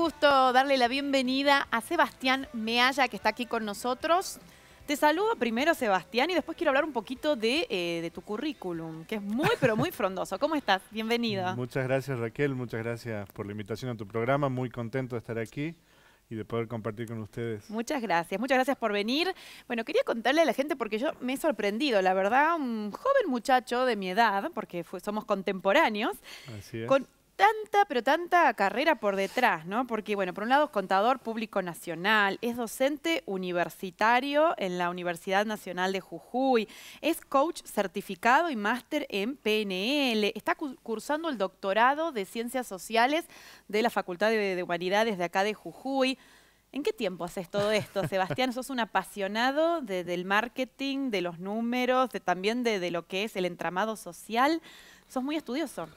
gusto darle la bienvenida a Sebastián Mealla, que está aquí con nosotros. Te saludo primero, Sebastián, y después quiero hablar un poquito de, eh, de tu currículum, que es muy, pero muy frondoso. ¿Cómo estás? Bienvenido. Muchas gracias Raquel, muchas gracias por la invitación a tu programa, muy contento de estar aquí y de poder compartir con ustedes. Muchas gracias, muchas gracias por venir. Bueno, quería contarle a la gente porque yo me he sorprendido, la verdad, un joven muchacho de mi edad, porque fue- somos contemporáneos, Así es. con tanta, pero tanta carrera por detrás, ¿no? Porque, bueno, por un lado es contador público nacional, es docente universitario en la Universidad Nacional de Jujuy, es coach certificado y máster en PNL, está cu- cursando el doctorado de Ciencias Sociales de la Facultad de, de Humanidades de acá de Jujuy. ¿En qué tiempo haces todo esto, Sebastián? Sos un apasionado de- del marketing, de los números, de, también de, de lo que es el entramado social. Sos muy estudioso.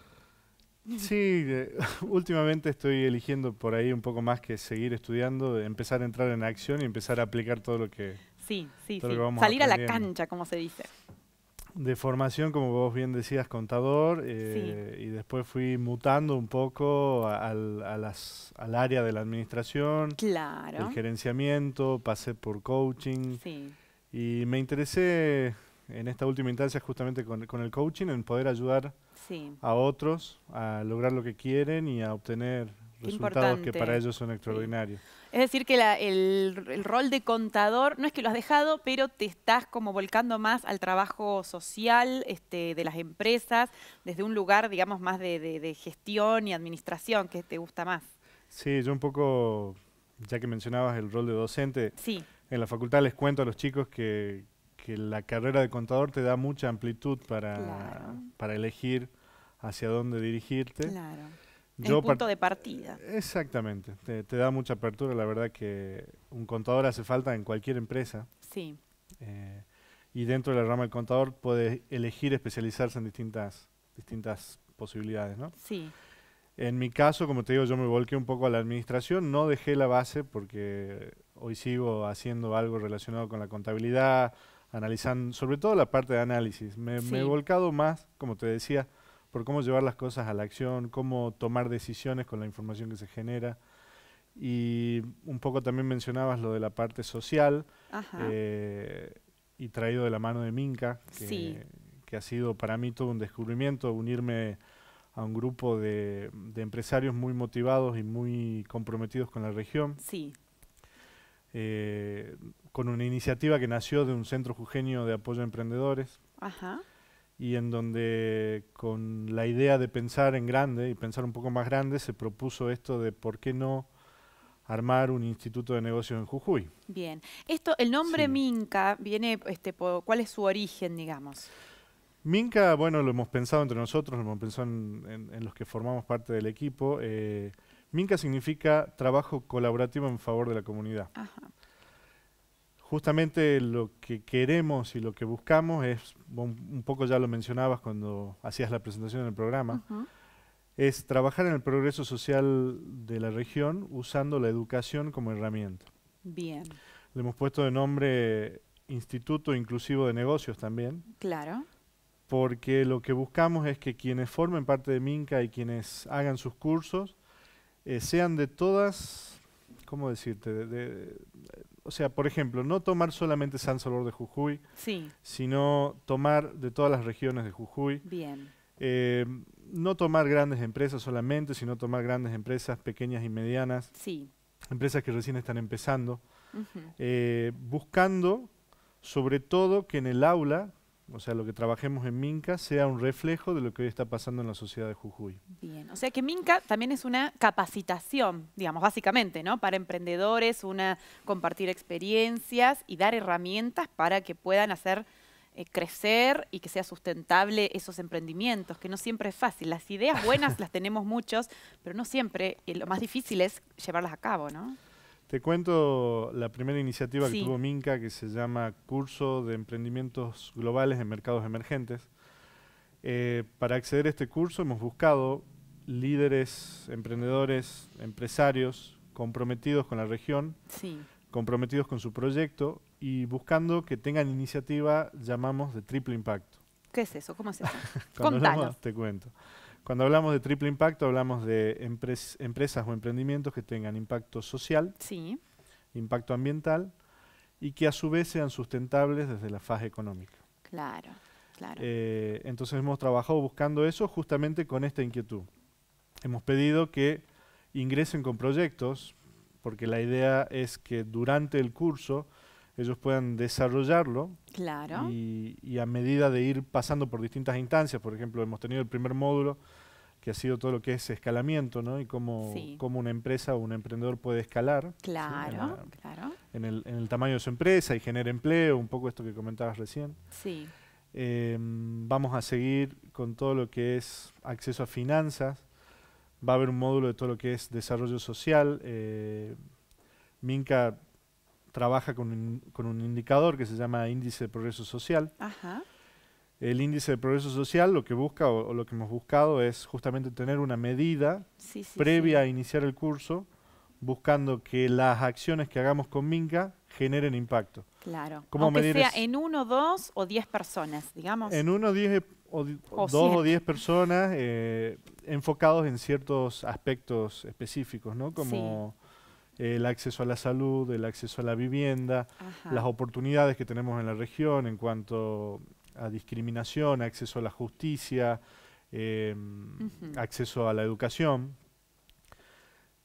Sí, eh, últimamente estoy eligiendo por ahí un poco más que seguir estudiando, empezar a entrar en acción y empezar a aplicar todo lo que Sí, sí, Todo sí. lo que vamos Salir a la cancha, como se dice. de formación, como vos bien decías, contador, eh, y después fui mutando un poco al, a las- al área de la administración, Claro. el gerenciamiento, pasé por coaching Sí, y me interesé en esta última instancia justamente con, con el coaching en poder ayudar sí. a otros a lograr lo que quieren y a obtener Qué resultados que para ellos son extraordinarios. Es decir, que la- el, el rol de contador, no es que lo has dejado, pero te estás como volcando más al trabajo social este, de las empresas, desde un lugar, digamos, más de, de- de gestión y administración, que te gusta más. Sí, yo un poco, ya que mencionabas el rol de docente, Sí, en la facultad les cuento a los chicos que, que la carrera de contador te da mucha amplitud para, Claro. para elegir hacia dónde dirigirte. claro. Yo el punto de partida. Exactamente, te, te da mucha apertura, la verdad que un contador hace falta en cualquier empresa. Sí, eh, y dentro de la rama del contador puede elegir especializarse en distintas, distintas posibilidades, ¿no? sí, En mi caso, como te digo, yo me volqué un poco a la administración, no dejé la base porque hoy sigo haciendo algo relacionado con la contabilidad, analizando, sobre todo la parte de análisis. Me, me he volcado más, como te decía, por cómo llevar las cosas a la acción, cómo tomar decisiones con la información que se genera. Y un poco también mencionabas lo de la parte social ajá. eh, y traído de la mano de Minca, que, Sí. que ha sido para mí todo un descubrimiento, unirme a un grupo de, de empresarios muy motivados y muy comprometidos con la región, sí, eh, con una iniciativa que nació de un centro jujeño de apoyo a emprendedores ajá. y en donde con la idea de pensar en grande y pensar un poco más grande se propuso esto de por qué no armar un instituto de negocios en Jujuy. Bien. Esto, el nombre Sí. Minca viene, este, por- ¿cuál es su origen, digamos? Minca, bueno, lo hemos pensado entre nosotros, lo hemos pensado en, en- en los que formamos parte del equipo. eh, Minca significa trabajo colaborativo en favor de la comunidad. Ajá. Justamente lo que queremos y lo que buscamos es, un, poco ya lo mencionabas cuando hacías la presentación en el programa, es trabajar en el progreso social de la región usando la educación como herramienta. Bien, Le hemos puesto de nombre Instituto Inclusivo de Negocios también, claro. porque lo que buscamos es que quienes formen parte de Minca y quienes hagan sus cursos eh, sean de todas, ¿cómo decirte? De- de- o sea, por ejemplo, no tomar solamente San Salvador de Jujuy, Sí, sino tomar de todas las regiones de Jujuy. bien. Eh, no tomar grandes empresas solamente, sino tomar grandes empresas pequeñas y medianas, Sí. empresas que recién están empezando, eh, buscando sobre todo que en el aula, o sea, lo que trabajemos en Minca, sea un reflejo de lo que hoy está pasando en la sociedad de Jujuy. Bien, o sea que Minca también es una capacitación, digamos, básicamente, ¿no? Para emprendedores, una compartir experiencias y dar herramientas para que puedan hacer eh, crecer y que sea sustentable esos emprendimientos, que no siempre es fácil. Las ideas buenas las tenemos muchos, pero no siempre, y lo más difícil es llevarlas a cabo, ¿no? Te cuento la primera iniciativa Sí. que tuvo Minca, que se llama Curso de Emprendimientos Globales en Mercados Emergentes. Eh, para acceder a este curso hemos buscado líderes, emprendedores, empresarios comprometidos con la región, Sí. comprometidos con su proyecto y buscando que tengan iniciativa, llamamos de triple impacto. ¿Qué es eso? ¿Cómo es eso? Contanos. te cuento. Cuando hablamos de triple impacto, hablamos de empres- empresas o emprendimientos que tengan impacto social, Sí, impacto ambiental y que a su vez sean sustentables desde la fase económica. claro, claro. Eh, entonces hemos trabajado buscando eso justamente con esta inquietud. Hemos pedido que ingresen con proyectos, porque la idea es que durante el curso ellos puedan desarrollarlo claro. y, y a medida de ir pasando por distintas instancias, por ejemplo, hemos tenido el primer módulo que ha sido todo lo que es escalamiento, ¿no? Y cómo, Sí. cómo una empresa o un emprendedor puede escalar ¿sí? en, Claro, la- claro. en el, en el tamaño de su empresa y genera empleo, un poco esto que comentabas recién. Sí, Eh, vamos a seguir con todo lo que es acceso a finanzas. Va a haber un módulo de todo lo que es desarrollo social. Eh, Minca trabaja con un, con un indicador que se llama índice de progreso social. ajá. El índice de progreso social lo que busca o, o lo que hemos buscado es justamente tener una medida Sí, sí, previa a iniciar el curso, buscando que las acciones que hagamos con Minca generen impacto. Claro. ¿Cómo Aunque medir sea es- en uno, dos o diez personas, digamos. En uno, diez o, di- O dos o diez personas eh, enfocados en ciertos aspectos específicos, ¿no? Como el acceso a la salud, el acceso a la vivienda, Ajá. las oportunidades que tenemos en la región en cuanto a discriminación, acceso a la justicia, eh, Ujú. acceso a la educación.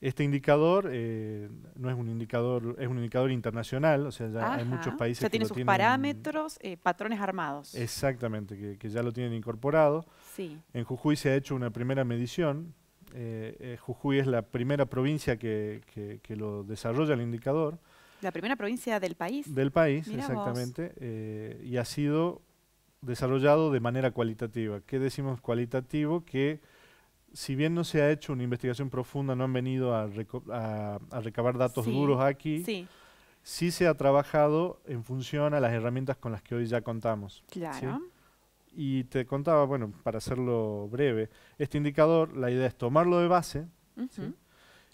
Este indicador eh, no es un indicador, es un indicador internacional, o sea, ya hay muchos países Ya que tiene sus parámetros, eh, patrones armados. Exactamente, que, que ya lo tienen incorporado. Sí, En Jujuy se ha hecho una primera medición. Eh, eh, Jujuy es la primera provincia que, que- que lo desarrolla el indicador la primera provincia del país. del país, Mirá exactamente, eh, y ha sido desarrollado de manera cualitativa. ¿Qué decimos cualitativo? Que si bien no se ha hecho una investigación profunda, no han venido a, a- a recabar datos Sí, duros aquí, Sí, sí se ha trabajado en función a las herramientas con las que hoy ya contamos. claro. Y te contaba, bueno, para hacerlo breve, este indicador, la idea es tomarlo de base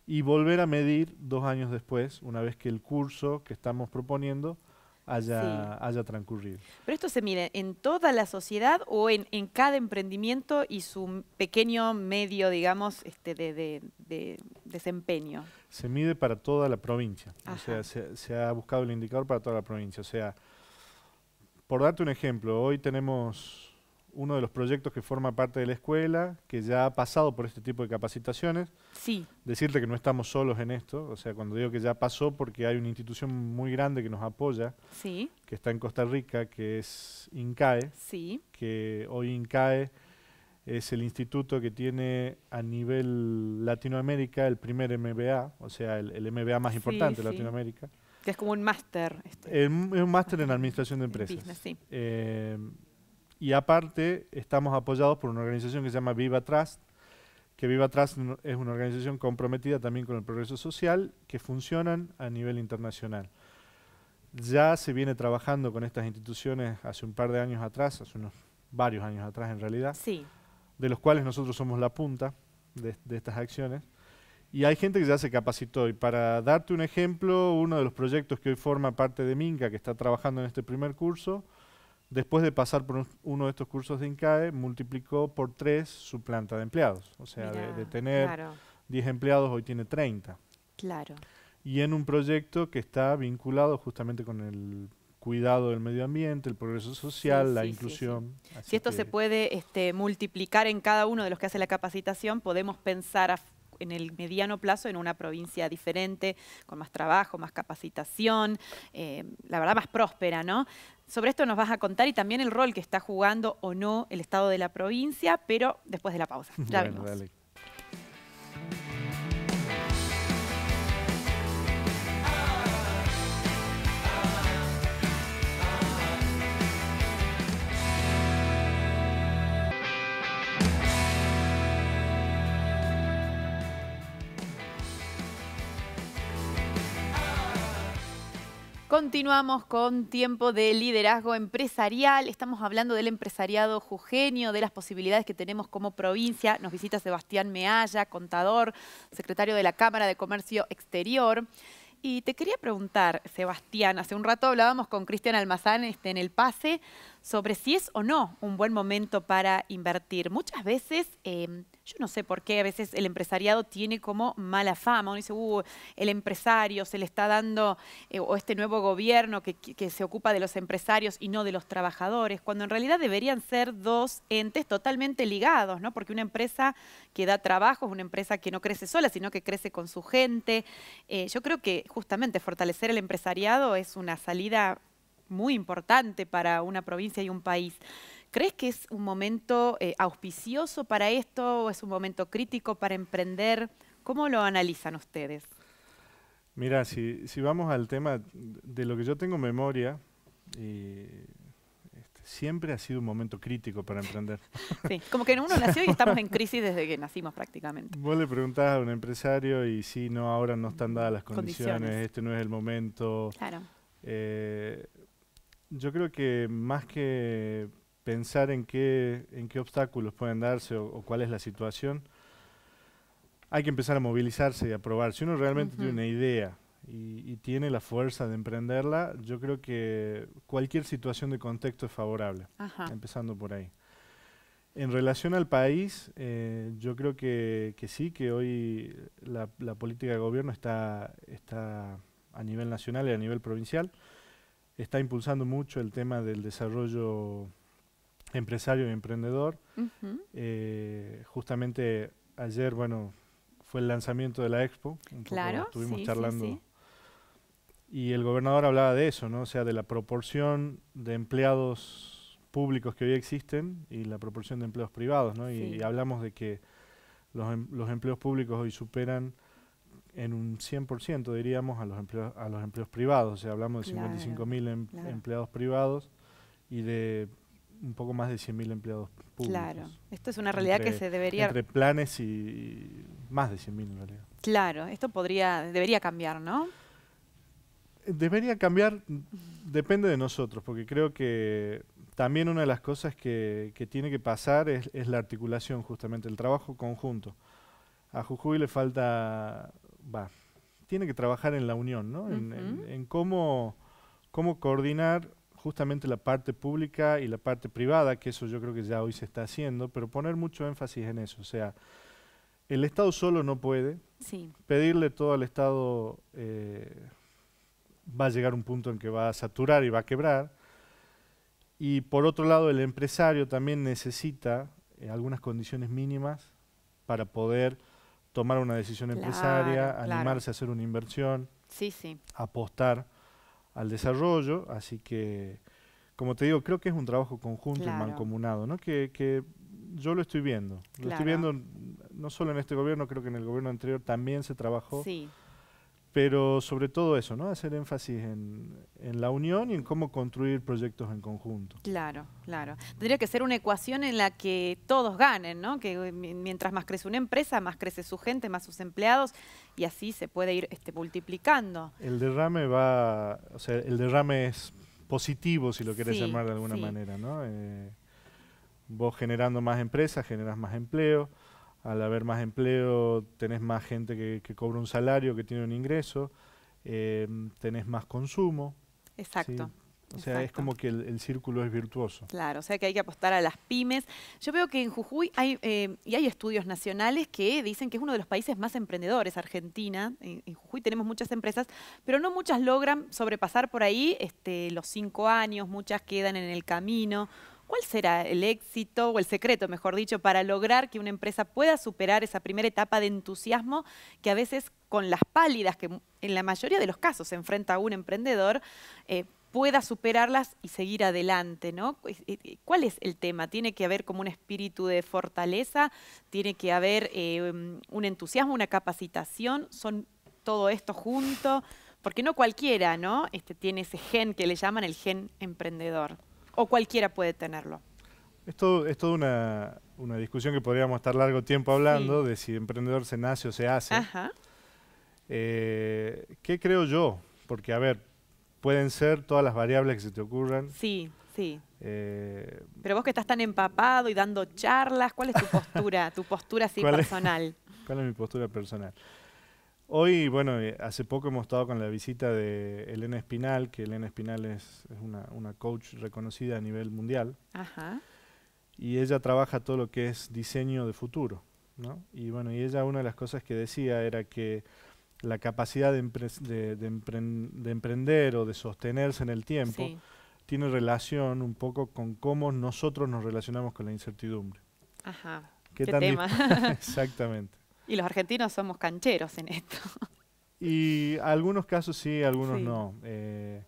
y volver a medir dos años después, una vez que el curso que estamos proponiendo haya, Sí. haya transcurrido. Pero esto se mide en toda la sociedad o en, en cada emprendimiento y su pequeño medio, digamos, este, de, de- de desempeño. Se mide para toda la provincia, o sea, se, se ha buscado el indicador para toda la provincia. O sea, por darte un ejemplo, hoy tenemos uno de los proyectos que forma parte de la escuela, que ya ha pasado por este tipo de capacitaciones, Sí, decirte que no estamos solos en esto, o sea, cuando digo que ya pasó porque hay una institución muy grande que nos apoya, sí, que está en Costa Rica, que es INCAE, sí. que hoy INCAE es el instituto que tiene a nivel Latinoamérica el primer MBA, o sea, el, el MBA más Sí, importante de. Latinoamérica. Que es como un máster. este, Es un máster en administración de empresas. business, sí. Eh, y aparte, estamos apoyados por una organización que se llama Viva Trust, que Viva Trust es una organización comprometida también con el progreso social, que funcionan a nivel internacional. Ya se viene trabajando con estas instituciones hace un par de años atrás, hace unos varios años atrás en realidad, Sí, de los cuales nosotros somos la punta de, de estas acciones. Y hay gente que ya se capacitó. Y para darte un ejemplo, uno de los proyectos que hoy forma parte de Minca, que está trabajando en este primer curso, después de pasar por un- uno de estos cursos de INCAE, multiplicó por tres su planta de empleados. O sea, de, tener Claro, 10 empleados, hoy tiene 30. claro. Y en un proyecto que está vinculado justamente con el cuidado del medio ambiente, el progreso social, la sí, sí, sí. inclusión. Si esto se puede este, multiplicar en cada uno de los que hace la capacitación, podemos pensar a en el mediano plazo en una provincia diferente, con más trabajo, más capacitación, eh, la verdad más próspera, ¿no? Sobre esto nos vas a contar y también el rol que está jugando o no el Estado de la provincia, pero después de la pausa. Ya Bueno, dale. Continuamos con tiempo de liderazgo empresarial. Estamos hablando del empresariado jujeño, de las posibilidades que tenemos como provincia. Nos visita Sebastián Mealla, contador, secretario de la Cámara de Comercio Exterior. Y te quería preguntar, Sebastián, hace un rato hablábamos con Cristian Almazán este, en el pase sobre si es o no un buen momento para invertir. Muchas veces, em, yo no sé por qué, a veces el empresariado tiene como mala fama. Uno dice, uh, el empresario se le está dando, eh, o este nuevo gobierno que, se ocupa de los empresarios y no de los trabajadores, cuando en realidad deberían ser dos entes totalmente ligados, ¿no? Porque una empresa que da trabajo es una empresa que no crece sola, sino que crece con su gente. Eh, yo creo que justamente fortalecer el empresariado es una salida muy importante para una provincia y un país. ¿Crees que es un momento eh, auspicioso para esto o es un momento crítico para emprender? ¿Cómo lo analizan ustedes? Mira, si, si vamos al tema de lo que yo tengo memoria, este, siempre ha sido un momento crítico para emprender. Sí, como que uno nació y estamos en crisis desde que nacimos prácticamente. Vos le preguntás a un empresario y sí, no, ahora no están dadas las condiciones, este no es el momento. Claro. Eh, yo creo que más que pensar en qué, en qué obstáculos pueden darse o, cuál es la situación, hay que empezar a movilizarse y a probar. Si uno realmente tiene una idea y, tiene la fuerza de emprenderla, yo creo que cualquier situación de contexto es favorable, empezando por ahí. En relación al país, eh, yo creo que, que, sí, que hoy la, la política de gobierno está, está a nivel nacional y a nivel provincial está impulsando mucho el tema del desarrollo empresario y emprendedor. Eh, justamente ayer, bueno, fue el lanzamiento de la expo. claro, estuvimos charlando. Y el gobernador hablaba de eso, ¿no? O sea, de la proporción de empleados públicos que hoy existen y la proporción de empleos privados, ¿no? Y, hablamos de que los, em, los empleos públicos hoy superan en un 100% diríamos a los empleos a los empleos privados, o sea, hablamos de 55.000 em, empleados privados y de un poco más de 100.000 empleados públicos. Claro, esto es una realidad que se debería entre planes y más de 100.000 en realidad. Claro, esto podría debería cambiar, ¿no? Debería cambiar, depende de nosotros, porque creo que también una de las cosas que, que tiene que pasar es, es la articulación, justamente, el trabajo conjunto. A Jujuy le falta va, tiene que trabajar en la unión, ¿no? en, cómo, cómo coordinar justamente la parte pública y la parte privada, que eso yo creo que ya hoy se está haciendo, pero poner mucho énfasis en eso. O sea, el Estado solo no puede. Pedirle todo al Estado eh, va a llegar un punto en que va a saturar y va a quebrar. Y por otro lado, el empresario también necesita eh, algunas condiciones mínimas para poder tomar una decisión empresaria, animarse a hacer una inversión, sí, sí. apostar al desarrollo, así que, como te digo, creo que es un trabajo conjunto y mancomunado, ¿no? Que, que yo lo estoy viendo, lo estoy viendo no solo en este gobierno, creo que en el gobierno anterior también se trabajó. Sí pero sobre todo eso, ¿no? Hacer énfasis en, la unión y en cómo construir proyectos en conjunto. Claro, claro. Tendría que ser una ecuación en la que todos ganen, ¿no? Que mientras más crece una empresa, más crece su gente, más sus empleados y así se puede ir este, multiplicando. El derrame va, o sea, el derrame es positivo, si lo querés llamar de alguna manera, ¿no? Eh, vos generando más empresas, generas más empleo al haber más empleo, tenés más gente que, cobra un salario, que tiene un ingreso, eh, tenés más consumo. Exacto. O sea, es como que el, círculo es virtuoso. Claro, o sea que hay que apostar a las pymes. Yo veo que en Jujuy hay, eh, y hay estudios nacionales que dicen que es uno de los países más emprendedores, Argentina. En, Jujuy tenemos muchas empresas, pero no muchas logran sobrepasar por ahí este, los cinco años, muchas quedan en el camino. ¿Cuál será el éxito o el secreto, mejor dicho, para lograr que una empresa pueda superar esa primera etapa de entusiasmo que a veces con las pálidas que en la mayoría de los casos se enfrenta un emprendedor, eh, pueda superarlas y seguir adelante, ¿no? ¿Cuál es el tema? ¿Tiene que haber como un espíritu de fortaleza? ¿Tiene que haber eh, un entusiasmo, una capacitación? ¿Son todo esto junto? Porque no cualquiera, ¿no? Este, tiene ese gen que le llaman el gen emprendedor o cualquiera puede tenerlo? Es todo, es toda una, una, discusión que podríamos estar largo tiempo hablando de si emprendedor se nace o se hace. Ajá. Eh, ¿Qué creo yo? Porque, a ver, pueden ser todas las variables que se te ocurran. Sí, sí. Eh, Pero vos que estás tan empapado y dando charlas, ¿cuál es tu postura, tu postura así ¿Cuál es? personal? ¿Cuál es mi postura personal? Hoy, bueno, eh, hace poco hemos estado con la visita de Elena Espinal, que Elena Espinal es, es una, una coach reconocida a nivel mundial, Ajá. y ella trabaja todo lo que es diseño de futuro, ¿no? Y bueno, y ella una de las cosas que decía era que la capacidad de, empre- de- de empren- de emprender o de sostenerse en el tiempo Sí. tiene relación un poco con cómo nosotros nos relacionamos con la incertidumbre. Ajá. ¿Qué Qué tan tema. Exactamente. Y los argentinos somos cancheros en esto. Y algunos casos sí, algunos Sí. no. Eh,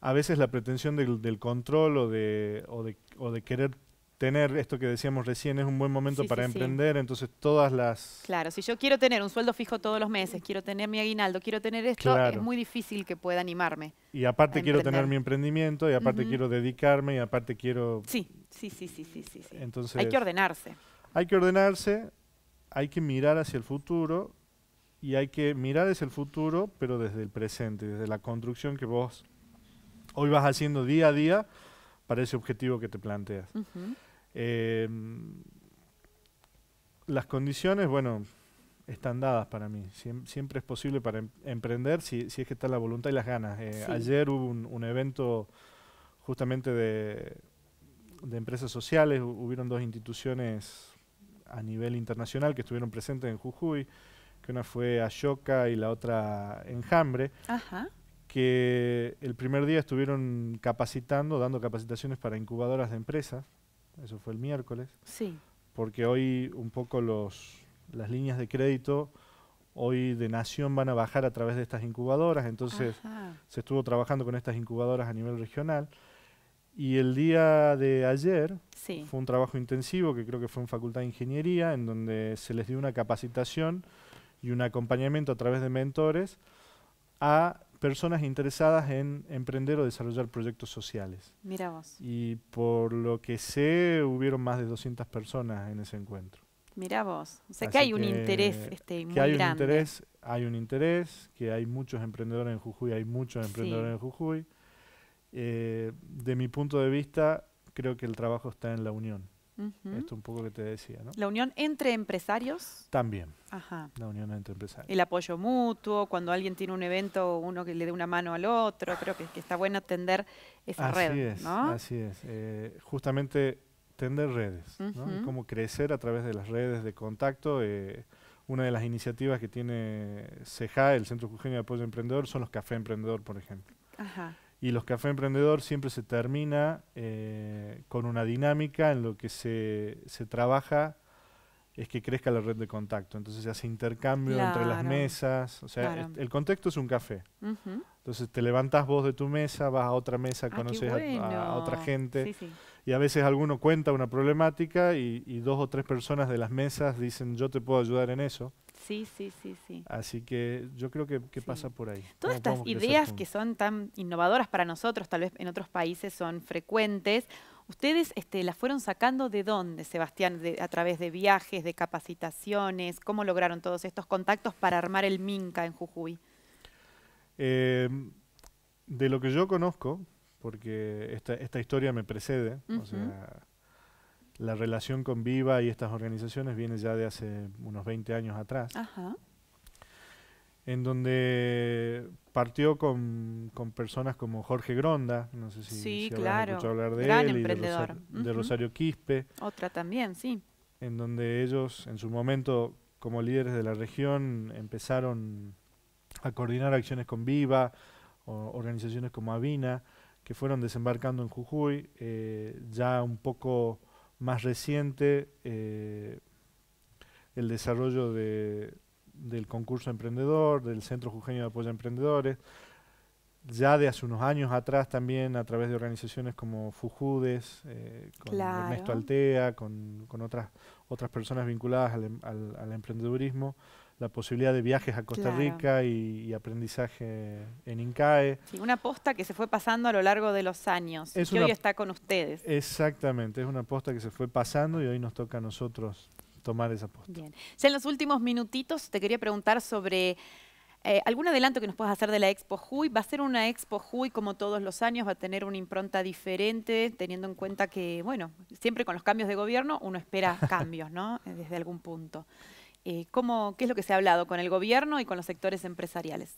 a veces la pretensión del, del control o de, o, de, o de querer tener esto que decíamos recién es un buen momento Sí, para sí, emprender, entonces todas las... Claro, si yo quiero tener un sueldo fijo todos los meses, quiero tener mi aguinaldo, quiero tener esto, Claro. es muy difícil que pueda animarme. Y aparte quiero tener mi emprendimiento, y aparte Ujú. quiero dedicarme, y aparte quiero... Sí, sí, sí, sí, sí, sí. sí. Entonces, Hay que ordenarse. hay que ordenarse, hay que mirar hacia el futuro, y hay que mirar hacia el futuro, pero desde el presente, desde la construcción que vos hoy vas haciendo día a día para ese objetivo que te planteas. Eh, las condiciones, bueno, están dadas para mí. Siem- siempre es posible para em- emprender si, si es que está la voluntad y las ganas. Eh, Sí. Ayer hubo un, un evento justamente de, de empresas sociales. hu- Hubieron dos instituciones a nivel internacional que estuvieron presentes en Jujuy, que una fue Ashoka y la otra Enjambre Ajá. que el primer día estuvieron capacitando, dando capacitaciones para incubadoras de empresas, eso fue el miércoles, Sí. porque hoy un poco los, las líneas de crédito hoy de Nación van a bajar a través de estas incubadoras, entonces Ajá. se estuvo trabajando con estas incubadoras a nivel regional. Y el día de ayer Sí. fue un trabajo intensivo que creo que fue en Facultad de Ingeniería, en donde se les dio una capacitación y un acompañamiento a través de mentores a personas interesadas en emprender o desarrollar proyectos sociales. Mira vos. Y por lo que sé, hubieron más de 200 personas en ese encuentro. Mira vos. O sea Así que hay un que- interés este, muy que hay un grande. interés, hay un interés, que hay muchos emprendedores en Jujuy, hay muchos Sí. emprendedores en Jujuy. Eh, de mi punto de vista, creo que el trabajo está en la unión. Ujú. Esto un poco que te decía, ¿no? La unión entre empresarios. También, Ajá. la unión entre empresarios. El apoyo mutuo, cuando alguien tiene un evento, uno que le dé una mano al otro. Creo que, que está bueno tender esa así red, es, ¿no? así es. Eh, justamente tender redes, ¿no? Y cómo crecer a través de las redes de contacto. eh, una de las iniciativas que tiene CEJA, el Centro Jujeño de Apoyo Emprendedor, son los Café Emprendedor, por ejemplo. Ajá. Y los Café Emprendedor siempre se termina eh, con una dinámica en lo que se, se trabaja es que crezca la red de contacto. Entonces se hace intercambio entre las mesas. O sea, claro. el contexto es un café. Entonces te levantás vos de tu mesa, vas a otra mesa, Ah, conoces a- a, a otra gente. Sí, sí. Y a veces alguno cuenta una problemática y, y dos o tres personas de las mesas dicen yo te puedo ayudar en eso. Sí, sí, sí, sí. Asasí que yo creo que, que Sí. pasa por ahí. Todas ¿Cómo estas ideas que son tan innovadoras para nosotros, tal vez en otros países son frecuentes. ¿Ustedes este, las fueron sacando de dónde, Sebastián? De- ¿A través de viajes, de capacitaciones? ¿Cómo lograron todos estos contactos para armar el Minca en Jujuy? Eh, de lo que yo conozco, porque esta, esta historia me precede, o sea, la relación con Viva y estas organizaciones viene ya de hace unos 20 años atrás, Ajá. en donde partió con, con personas como Jorge Gronda, no sé si, Sí, si habrás claro, escuchado hablar de gran él, y de. Rosario Quispe, Otra también, sí. en donde ellos en su momento como líderes de la región empezaron a coordinar acciones con Viva, o organizaciones como Avina, que fueron desembarcando en Jujuy, eh, ya un poco más reciente eh, el desarrollo de, del concurso emprendedor, del Centro Jujeño de Apoyo a Emprendedores, ya de hace unos años atrás también a través de organizaciones como Fujudes, eh, con Ernesto. Altea, con, con otras, otras personas vinculadas al, em- al- al emprendedurismo, la posibilidad de viajes a Costa Claro. Rica y, y aprendizaje en INCAE. Sí, una posta que se fue pasando a lo largo de los años y Es una- hoy está con ustedes. Exactamente, es una posta que se fue pasando y hoy nos toca a nosotros tomar esa posta. Bien. Ya en los últimos minutitos te quería preguntar sobre Eh, ¿Algún adelanto que nos puedas hacer de la Expo Juy? ¿Va a ser una Expo Juy como todos los años? ¿Va a tener una impronta diferente, teniendo en cuenta que, bueno, siempre con los cambios de gobierno uno espera cambios, ¿no? Desde algún punto. Eh, ¿cómo, ¿Qué es lo que se ha hablado con el gobierno y con los sectores empresariales?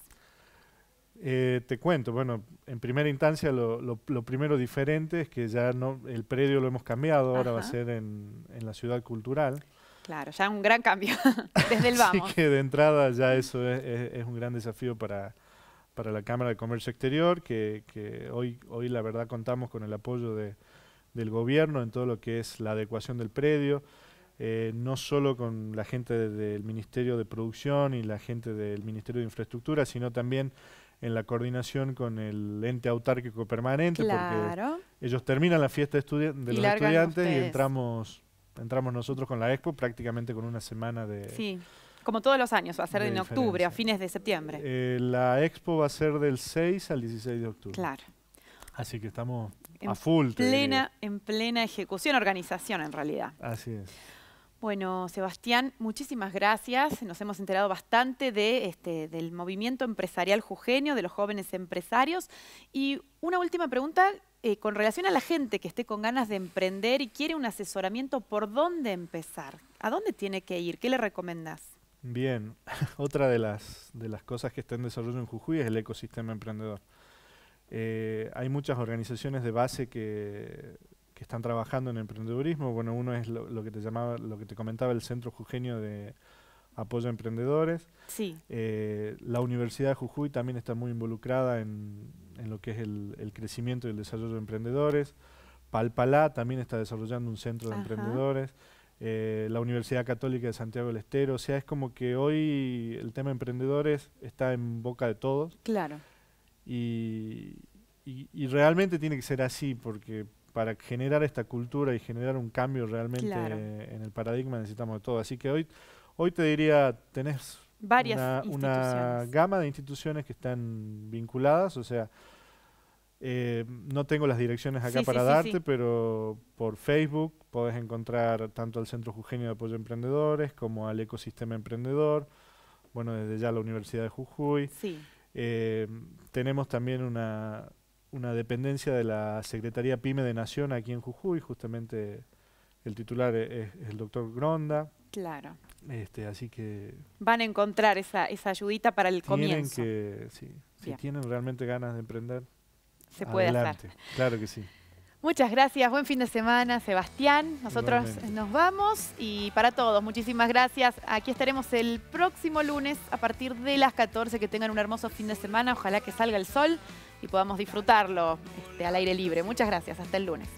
Eh, te cuento, bueno, en primera instancia lo, lo, primero diferente es que ya no el predio lo hemos cambiado, ahora va a ser en, en, la ciudad cultural. Claro, ya un gran cambio desde el vamos. Así que de entrada ya eso es, es, un gran desafío para, para, la Cámara de Comercio Exterior, que, que, hoy, hoy la verdad contamos con el apoyo de, del gobierno en todo lo que es la adecuación del predio. Eh, no solo con la gente del Ministerio de Producción y la gente del Ministerio de Infraestructura, sino también en la coordinación con el ente autárquico permanente, porque ellos terminan la fiesta de, los estudiantes y entramos, entramos nosotros con la expo prácticamente con una semana de... Sí, como todos los años, va a ser en octubre, a fines de septiembre. Eh, la expo va a ser del 6 al 16 de octubre. Claro. Así que estamos a full. Plena, en plena ejecución, organización en realidad. Así es. Bueno, Sebastián, muchísimas gracias. Nos hemos enterado bastante este, del movimiento empresarial jujeño, de los jóvenes empresarios. Y una última pregunta eh, con relación a la gente que esté con ganas de emprender y quiere un asesoramiento, ¿por dónde empezar? ¿A dónde tiene que ir? ¿Qué le recomendás? Bien, otra de las, de las cosas que está en desarrollo en Jujuy es el ecosistema emprendedor. Eh, hay muchas organizaciones de base que que están trabajando en emprendedurismo. Bueno, uno es lo, que te llamaba, lo que te comentaba el Centro Jujeño de Apoyo a Emprendedores. Sí. Eh, la Universidad de Jujuy también está muy involucrada en, en lo que es el, el, crecimiento y el desarrollo de emprendedores. Palpalá también está desarrollando un centro de emprendedores. Eh, la Universidad Católica de Santiago del Estero. O sea, es como que hoy el tema emprendedores está en boca de todos. Claro. Y, y, y realmente tiene que ser así, porque para generar esta cultura y generar un cambio realmente en el paradigma necesitamos de todo. Así que hoy, hoy te diría, tenés Varias una, gama de instituciones que están vinculadas, o sea, eh, no tengo las direcciones acá para darte, pero por Facebook podés encontrar tanto al Centro Jujeño de Apoyo a Emprendedores como al Ecosistema Emprendedor, bueno, desde ya la Universidad de Jujuy. Eh, tenemos también una, una dependencia de la Secretaría PYME de Nación aquí en Jujuy, justamente el titular e-, es, el doctor Gronda. Claro. Este, así que... Van a encontrar esa, esa ayudita para el tienen comienzo. Que, sí, si tienen realmente ganas de emprender, se puede adelante. hacer. Claro que sí. Muchas gracias, buen fin de semana, Sebastián. Nosotros nos vamos y para todos, muchísimas gracias. Aquí estaremos el próximo lunes a partir de las 14. Que tengan un hermoso fin de semana, ojalá que salga el sol y podamos disfrutarlo este, al aire libre. Muchas gracias, hasta el lunes.